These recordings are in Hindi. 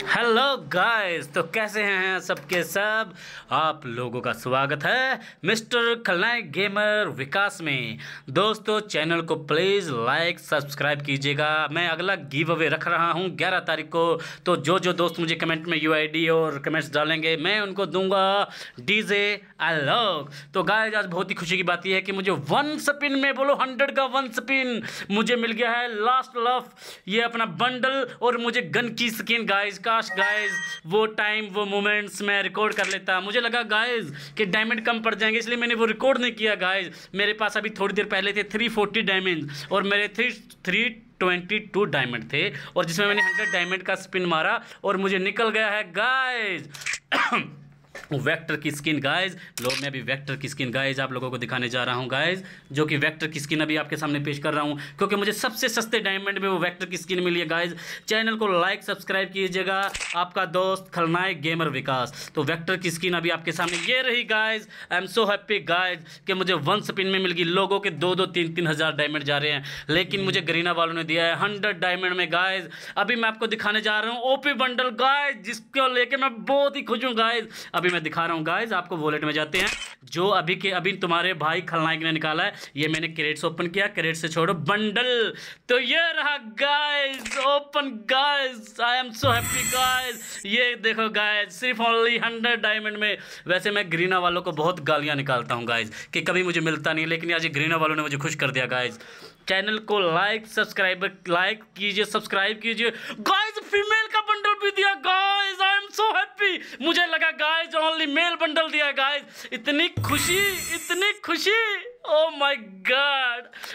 हेलो गाइस तो कैसे हैं सबके सब? आप लोगों का स्वागत है मिस्टर खलनायक गेमर विकास में। दोस्तों, चैनल को प्लीज़ लाइक सब्सक्राइब कीजिएगा। मैं अगला गिव अवे रख रहा हूँ 11 तारीख को। तो जो जो दोस्त मुझे कमेंट में यूआईडी और कमेंट्स डालेंगे, मैं उनको दूँगा। डीजे अलॉग तो गाइस आज बहुत ही खुशी की बात यह है कि मुझे वन स्पिन में बोलो हंड्रेड का वन स्पिन मुझे मिल गया है। लास्ट लफ ये अपना बंडल और मुझे गन की स्किन गाइस काश गाइस वो टाइम वो मोमेंट्स मैं रिकॉर्ड कर लेता। मुझे लगा गाइस कि डायमंड कम पड़ जाएँगे, इसलिए मैंने वो रिकॉर्ड नहीं किया गाइस मेरे पास अभी थोड़ी देर पहले थे थ्री फोर्टी डायमंड और मेरे three three twenty two diamond थे, और जिसमें मैंने हंड्रेड डायमंड का स्पिन मारा, और मुझे निकल गया है गाइस वेक्टर की स्किन गाइज़ लो मैं अभी वेक्टर की स्किन गाइज़ आप लोगों को दिखाने जा रहा हूँ गाइज़ जो कि वेक्टर की स्किन अभी आपके सामने पेश कर रहा हूँ, क्योंकि मुझे सबसे सस्ते डायमंड में वो वेक्टर की स्किन मिली है गाइज़ चैनल को लाइक सब्सक्राइब कीजिएगा. आपका दोस्त खलनायक गेमर विकास. तो वेक्टर की स्किन अभी आपके सामने ये रही guys I am so happy guys कि मुझे वन स्पिन में मिल गई. लोगों के दो दो, तीन तीन हज़ार डायमंड जा रहे हैं. लेकिन मुझे गरीना वालों ने दिया है हंड्रेड डायमंड में गाइज़ अभी मैं आपको दिखाने जा रहा हूँ ओपी बंडल गाइज़ जिसको लेके मैं बहुत ही खुश हूँ गाइज़ अभी मैं दिखा रहा हूँ गाइज़ आपको वॉलेट में जाते हैं। जो अभी के, अभी तुम्हारे भाई खलनायक ने निकाला है, ये मैंने क्रेड्स ओपन किया क्रेड से छोड़ो बंडल तो ये रहा guys open guys I am so happy guys ये देखो गाइज़ सिर्फ़ ओनली हंड्रेड डायमंड में। वैसे मैं ग्रीना वालों को बहुत गालियाँ निकालता हूँ गाइज़ कि कभी मुझे मिलता नहीं, लेकिन आज ग्रीना वालों ने मुझे खुश कर दिया गाइज़ चैनल को लाइक सब्सक्राइब लाइक कीजिए सब्सक्राइब कीजिए। गाइज़ फीमेल का बंडल भी दिया guys I am so happy मुझे लगा गाइज़ मेल बंडल दिया गाइस इतनी खुशी इतनी खुशी. ओ माय गॉड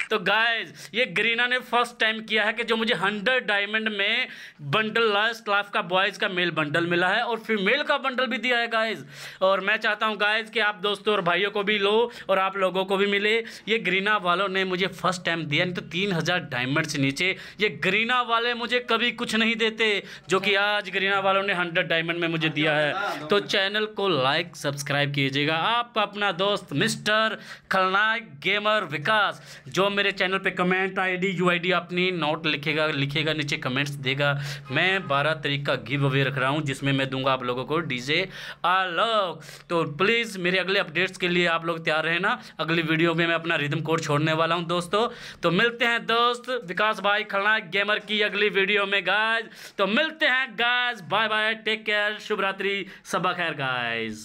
तो गाइज़ ये ग्रीना ने फ़र्स्ट टाइम किया है कि जो मुझे हंड्रेड डायमंड में बंडल लास्ट लाफ का बॉयज़ का मेल बंडल मिला है और फीमेल का बंडल भी दिया है गाइज़ और मैं चाहता हूँ गाइज़ कि आप दोस्तों और भाइयों को भी लो और आप लोगों को भी मिले. ये ग्रीना वालों ने मुझे फ़र्स्ट टाइम दिया, नहीं तो तीन हज़ार डायमंड से नीचे. ये ग्रीना वाले मुझे कभी कुछ नहीं देते, जो कि आज ग्रीना वालों ने हंड्रेड डायमंड में मुझे दिया है. तो चैनल को लाइक सब्सक्राइब कीजिएगा. आप अपना दोस्त मिस्टर खलनायक गेमर विकास, जो मेरे चैनल पे कमेंट आईडी यूआईडी अपनी नोट लिखेगा लिखेगा, नीचे कमेंट्स देगा। मैं बारह तारीख का गिव अवे रख रहा हूँ, जिसमें मैं दूँगा आप लोगों को डीजे आलोक तो प्लीज़ मेरे अगले अपडेट्स के लिए आप लोग तैयार रहना। अगली वीडियो में मैं अपना रिदम कोड छोड़ने वाला हूँ, दोस्तों। तो मिलते हैं, दोस्त। विकास भाई खलनायक गेमर की अगली वीडियो में गाइज़ तो मिलते हैं guys bye bye take care शुभ रात्रि सबा खैर गाइज़